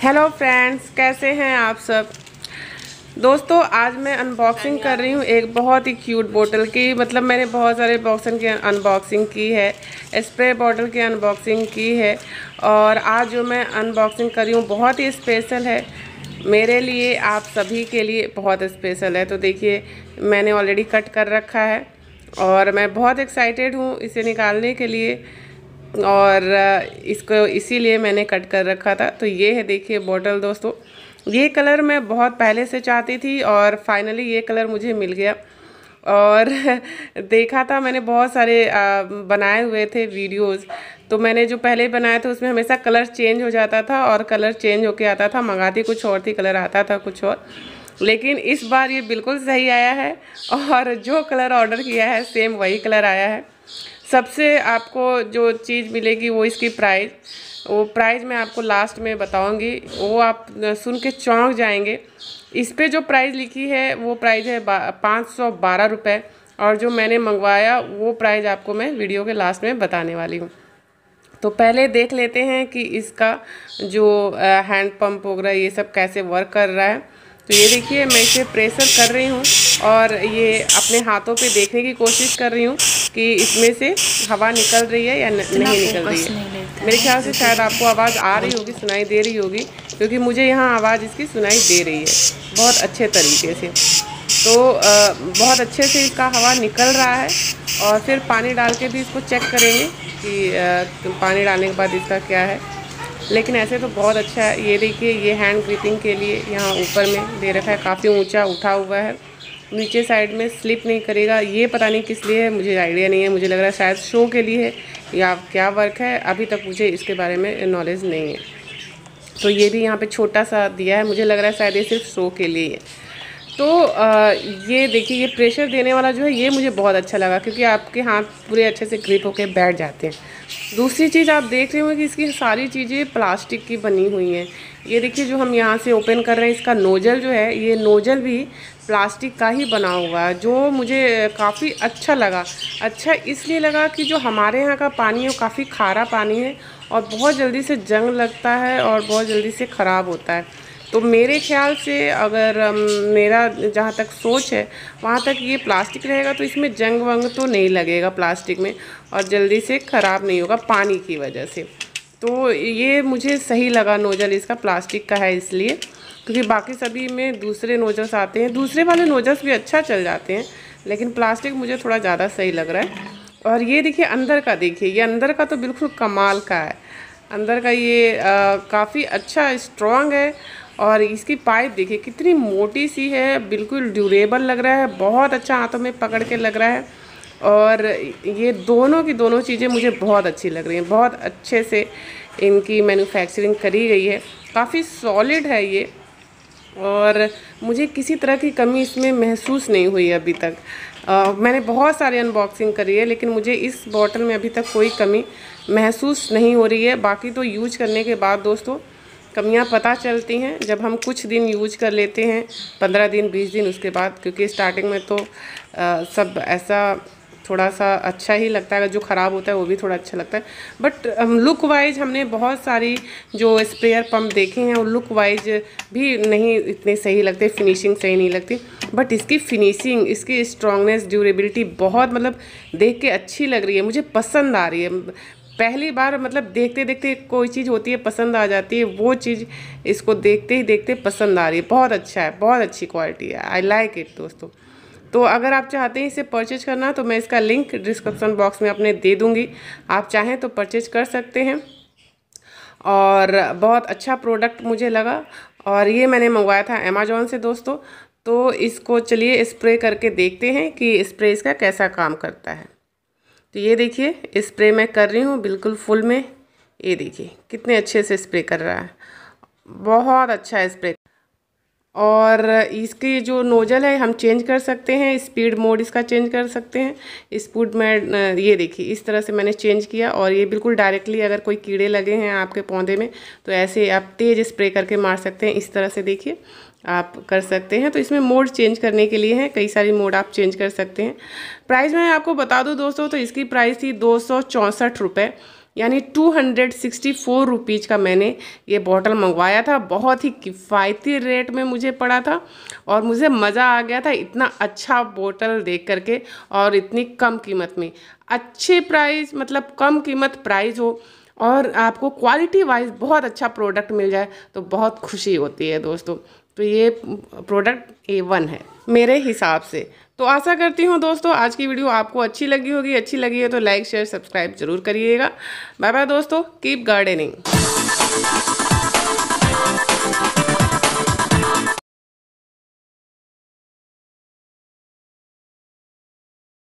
Hello friends कैसे हैं आप सब? दोस्तों, आज मैं अनबॉक्सिंग कर रही हूँ एक बहुत ही क्यूट बोतल की। मतलब मैंने बहुत सारे बॉक्सन की अनबॉक्सिंग की है स्प्रे बॉटल की अनबॉक्सिंग की है और आज जो मैं अनबॉक्सिंग कर रही हूँ बहुत ही स्पेशल है। मेरे लिए, आप सभी के लिए बहुत स्पेशल है। तो देखिए, मैंने ऑलरेडी कट कर रखा है और मैं बहुत एक्साइटेड हूँ इसे निकालने के लिए। और इसको इसीलिए मैंने कट कर रखा था। तो ये है, देखिए बॉटल दोस्तों। ये कलर मैं बहुत पहले से चाहती थी और फाइनली ये कलर मुझे मिल गया। और देखा था मैंने बहुत सारे बनाए हुए थे वीडियोस तो मैंने जो पहले बनाए थे, उसमें हमेशा कलर चेंज हो जाता था और कलर चेंज होके आता था। मंगाती कुछ और थी कलर आता था कुछ और। लेकिन इस बार ये बिल्कुल सही आया है और जो कलर ऑर्डर किया है सेम वही कलर आया है। सबसे आपको जो चीज़ मिलेगी वो इसकी प्राइस, वो प्राइस मैं आपको लास्ट में बताऊँगी। वो आप सुन के चौंक जाएँगे। इस पे जो प्राइस लिखी है, वो प्राइस है पाँच सौ बारह रुपये और जो मैंने मंगवाया, वो प्राइस आपको मैं वीडियो के लास्ट में बताने वाली हूँ। तो पहले देख लेते हैं कि इसका जो हैंड पंप वगैरह ये सब कैसे वर्क कर रहा है। तो ये देखिए मैं इसे प्रेशर कर रही हूँ और ये अपने हाथों पे देखने की कोशिश कर रही हूँ कि इसमें से हवा निकल रही है या नहीं निकल रही है। मेरे ख्याल से शायद आपको आवाज़ आ रही होगी सुनाई दे रही होगी क्योंकि मुझे यहाँ आवाज़ इसकी सुनाई दे रही है बहुत अच्छे तरीके से। तो आ, बहुत अच्छे से इसका हवा निकल रहा है और फिर पानी डाल के भी इसको चेक करेंगे कि आ, पानी डालने के बाद इसका क्या है। लेकिन ऐसे तो बहुत अच्छा है। ये देखिए, ये हैंड ग्रिपिंग के लिए यहाँ ऊपर में दे रखा है। काफ़ी ऊँचा उठा हुआ है। नीचे साइड में स्लिप नहीं करेगा। ये पता नहीं किस लिए है, मुझे आइडिया नहीं है। मुझे लग रहा है शायद शो के लिए है या क्या वर्क है। अभी तक मुझे इसके बारे में नॉलेज नहीं है। तो ये भी यहाँ पर छोटा सा दिया है। मुझे लग रहा है शायद ये सिर्फ़ शो के लिए है। तो ये देखिए, ये प्रेशर देने वाला जो है, ये मुझे बहुत अच्छा लगा, क्योंकि आपके हाथ पूरे अच्छे से ग्रिप होकर बैठ जाते हैं। दूसरी चीज़ आप देख रहे हो कि इसकी सारी चीज़ें प्लास्टिक की बनी हुई हैं। ये देखिए, जो हम यहाँ से ओपन कर रहे हैं, इसका नोजल जो है, ये नोजल भी प्लास्टिक का ही बना हुआ है, जो मुझे काफ़ी अच्छा लगा। अच्छा इसलिए लगा कि जो हमारे यहाँ का पानी है, वो काफ़ी खारा पानी है और बहुत जल्दी से जंग लगता है और बहुत जल्दी से ख़राब होता है। तो मेरे ख्याल से अगर मेरा जहाँ तक सोच है, वहाँ तक ये प्लास्टिक रहेगा तो इसमें जंग वंग तो नहीं लगेगा प्लास्टिक में और जल्दी से ख़राब नहीं होगा पानी की वजह से। तो ये मुझे सही लगा नोजल इसका प्लास्टिक का है इसलिए, क्योंकि बाकी सभी में दूसरे नोजल्स आते हैं। दूसरे वाले नोजल्स भी अच्छा चल जाते हैं, लेकिन प्लास्टिक मुझे थोड़ा ज़्यादा सही लग रहा है। और ये देखिए अंदर का देखिए, ये अंदर का तो बिल्कुल कमाल का है। अंदर का ये काफ़ी अच्छा स्ट्रॉन्ग है। और इसकी पाइप देखिए कितनी मोटी सी है बिल्कुल ड्यूरेबल लग रहा है बहुत अच्छा हाथों में पकड़ के लग रहा है। और ये दोनों की दोनों चीज़ें मुझे बहुत अच्छी लग रही हैं बहुत अच्छे से इनकी मैन्युफैक्चरिंग करी गई है। काफ़ी सॉलिड है ये और मुझे किसी तरह की कमी इसमें महसूस नहीं हुई अभी तक। आ, मैंने बहुत सारी अनबॉक्सिंग करी है लेकिन मुझे इस बॉटल में अभी तक कोई कमी महसूस नहीं हो रही है। बाकी तो यूज़ करने के बाद दोस्तों कमियाँ पता चलती हैं जब हम कुछ दिन यूज़ कर लेते हैं पंद्रह दिन बीस दिन उसके बाद क्योंकि स्टार्टिंग में तो आ, सब ऐसा थोड़ा सा अच्छा ही लगता है जो ख़राब होता है वो भी थोड़ा अच्छा लगता है। बट लुक वाइज हमने बहुत सारी जो स्प्रेयर पंप देखे हैं वो लुक वाइज भी नहीं इतने सही लगते फिनिशिंग सही नहीं लगती। बट इसकी फिनिशिंग इसकी स्ट्रांगनेस ड्यूरेबिलिटी बहुत मतलब देख के अच्छी लग रही है मुझे पसंद आ रही है। पहली बार मतलब देखते देखते कोई चीज़ होती है, पसंद आ जाती है, वो चीज़ इसको देखते ही देखते पसंद आ रही है। बहुत अच्छा है, बहुत अच्छी क्वालिटी है। आई लाइक इट दोस्तों। तो अगर आप चाहते हैं इसे परचेज करना तो मैं इसका लिंक डिस्क्रिप्सन बॉक्स में अपने दे दूँगी। आप चाहें तो परचेज कर सकते हैं। और बहुत अच्छा प्रोडक्ट मुझे लगा। और ये मैंने मंगवाया था अमेजोन से, दोस्तों। तो इसको चलिए स्प्रे करके देखते हैं कि स्प्रे इसका कैसा काम करता है। तो ये देखिए स्प्रे मैं कर रही हूँ, बिल्कुल फुल में। ये देखिए, कितने अच्छे से स्प्रे कर रहा है। बहुत अच्छा स्प्रे और इसकी जो नोजल है, हम चेंज कर सकते हैं स्पीड मोड इसका चेंज कर सकते हैं। स्पीड में ये देखिए, इस तरह से मैंने चेंज किया और ये बिल्कुल डायरेक्टली अगर कोई कीड़े लगे हैं आपके पौधे में तो ऐसे आप तेज़ स्प्रे करके मार सकते हैं। इस तरह से देखिए। आप कर सकते हैं। तो इसमें मोड चेंज करने के लिए हैं। कई सारी मोड आप चेंज कर सकते हैं। प्राइस मैं आपको बता दूँ दोस्तों तो इसकी प्राइस थी दो सौ चौंसठ रुपये यानी two hundred sixty four rupees का मैंने ये बॉटल मंगवाया था। बहुत ही किफ़ायती रेट में मुझे पड़ा था और मुझे मज़ा आ गया था इतना अच्छा बोतल देख करके और इतनी कम कीमत में। अच्छे प्राइस मतलब कम कीमत प्राइस हो और आपको क्वालिटी वाइज बहुत अच्छा प्रोडक्ट मिल जाए तो बहुत खुशी होती है दोस्तों। तो ये प्रोडक्ट ए वन है, मेरे हिसाब से। तो आशा करती हूँ दोस्तों, आज की वीडियो आपको अच्छी लगी होगी। अच्छी लगी है तो लाइक शेयर सब्सक्राइब ज़रूर करिएगा। बाय बाय दोस्तों कीप गार्डनिंग